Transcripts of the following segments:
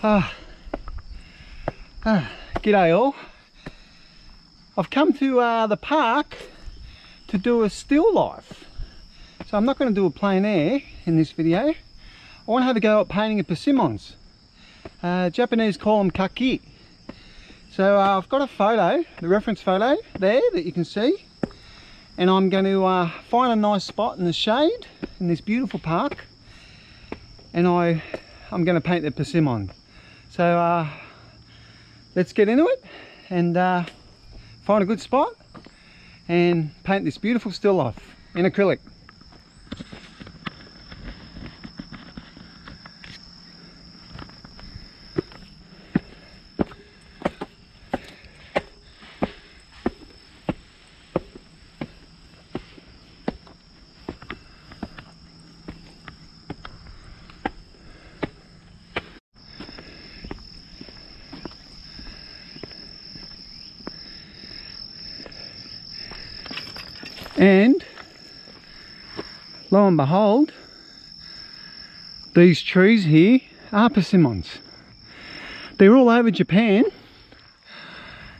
Ah, ah, g'day all. I've come to uh, the park to do a still life. So I'm not going to do a plein air in this video. I want to have a go at painting a persimmons. Uh, Japanese call them kaki. So uh, I've got a photo, the reference photo there that you can see. And I'm going to uh, find a nice spot in the shade in this beautiful park. And I, I'm going to paint the persimmon. So uh, let's get into it and uh, find a good spot and paint this beautiful still life in acrylic. And lo and behold, these trees here are persimmons. They're all over Japan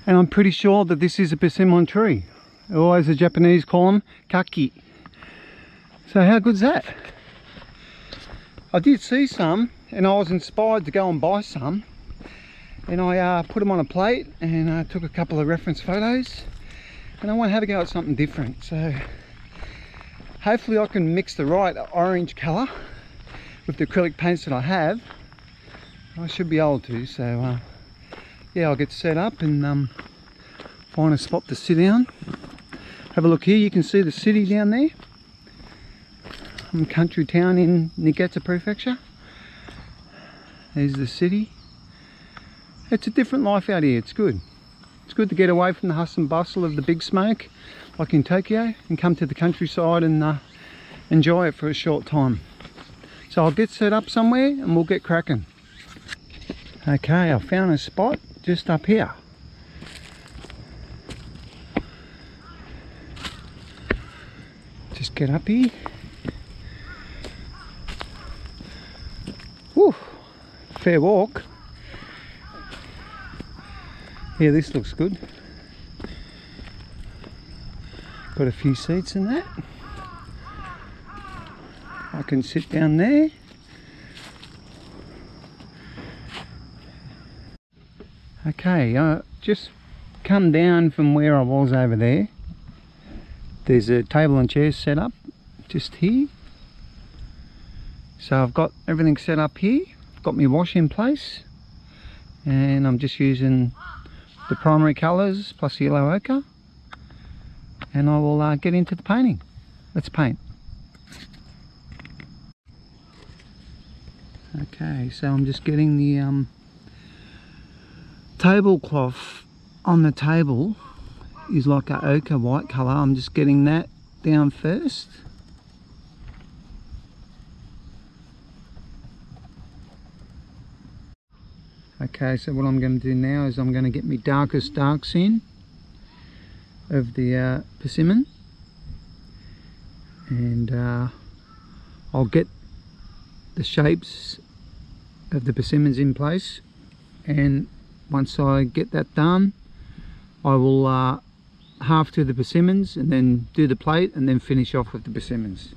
and I'm pretty sure that this is a persimmon tree. As the Japanese call them, kaki. So how good's that? I did see some and I was inspired to go and buy some and I uh, put them on a plate and uh, took a couple of reference photos and I want to have a go at something different. So hopefully I can mix the right orange colour with the acrylic paints that I have. I should be able to so uh, yeah I'll get set up and um, find a spot to sit down. Have a look here. You can see the city down there. I'm a country town in Niigata prefecture. There's the city. It's a different life out here. It's good it's good to get away from the hustle and bustle of the big smoke, like in Tokyo, and come to the countryside and uh, enjoy it for a short time. So I'll get set up somewhere and we'll get cracking. Okay, I found a spot just up here. Just get up here. Whew, fair walk. Yeah, this looks good. Got a few seats in that. I can sit down there. Okay, I just come down from where I was over there. There's a table and chairs set up just here. So I've got everything set up here. I've got my wash in place and I'm just using the primary colours plus yellow ochre and I will uh, get into the painting. Let's paint. Okay, so I'm just getting the um, tablecloth on the table is like a ochre white colour. I'm just getting that down first. Okay so what I'm going to do now is I'm going to get my darkest darks in of the uh, persimmon. And uh, I'll get the shapes of the persimmons in place. And once I get that done I will uh, half do the persimmons and then do the plate and then finish off with the persimmons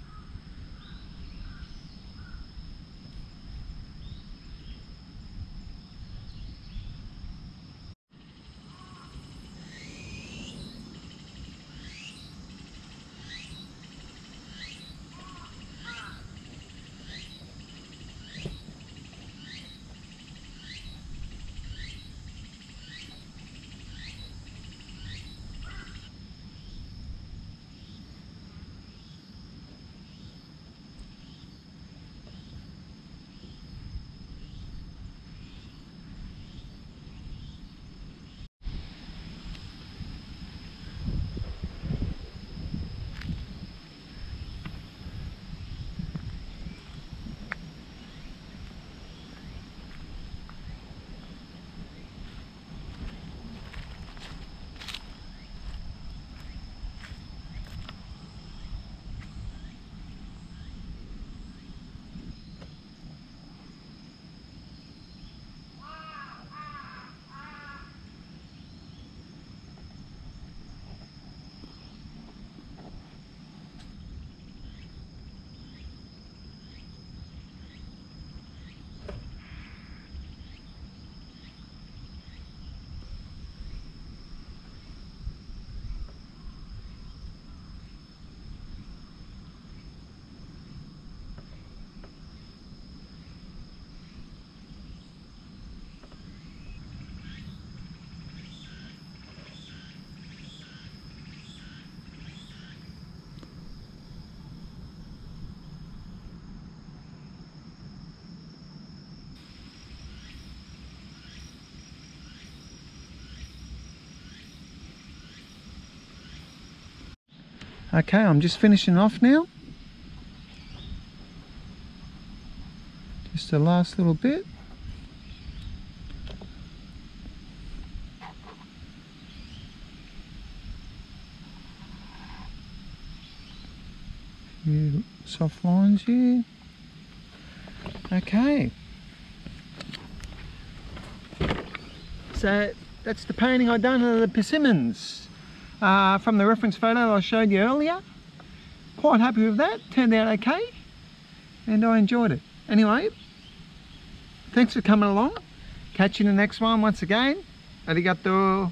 Okay, I'm just finishing off now. Just the last little bit. Few soft lines here. Okay. So that's the painting I've done of the persimmons uh, from the reference photo I showed you earlier. Quite happy with that, turned out okay and I enjoyed it. Anyway, thanks for coming along. Catch you in the next one once again. Arigato.